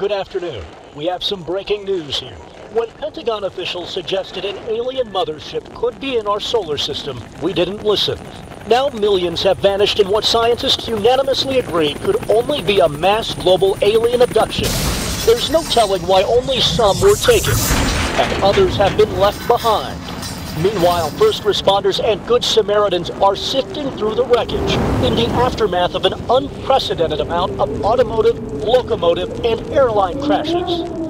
Good afternoon. We have some breaking news here. When Pentagon officials suggested an alien mothership could be in our solar system, we didn't listen. Now millions have vanished in what scientists unanimously agree could only be a mass global alien abduction. There's no telling why only some were taken, and others have been left behind. Meanwhile, first responders and Good Samaritans are sifting through the wreckage in the aftermath of an unprecedented amount of automotive, locomotive, and airline crashes.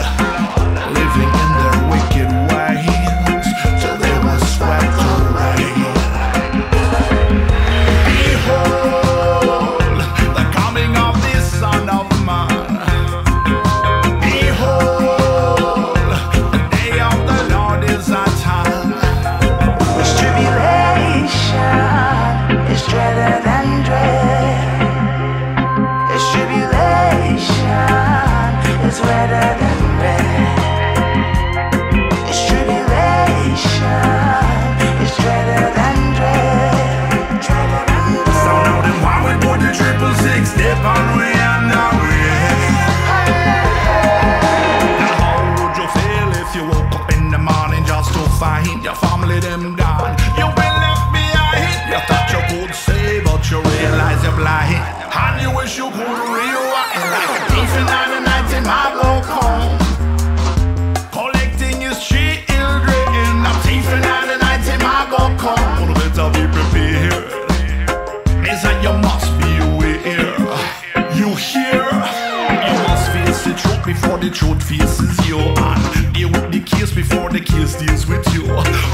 the truth faces you. And deal with the case before the case deals with you.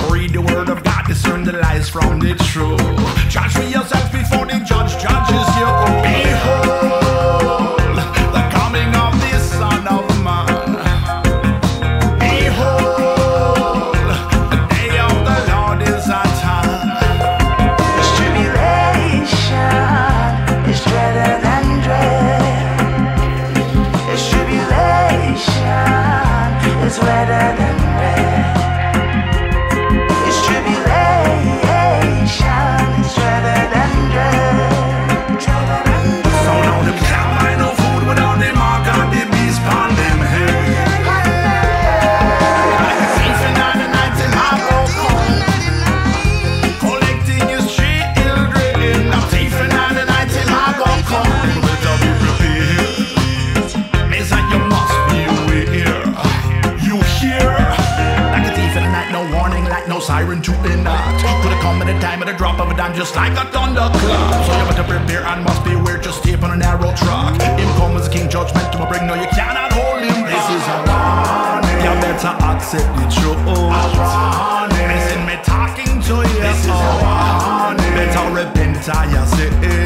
Read the word of God, discern the lies from the truth. Judge for yourself before the judge judges you. turn to a knot. Could have come at a time at a drop of a dime, just like a thunderclap. So you better prepare and must be aware. just step on a narrow track. Him come as a king, judgment to my bring, no you cannot hold him. This is a warning. You better accept the truth. A warning. Listen me talking to you. This is a warning. Better repent, I say.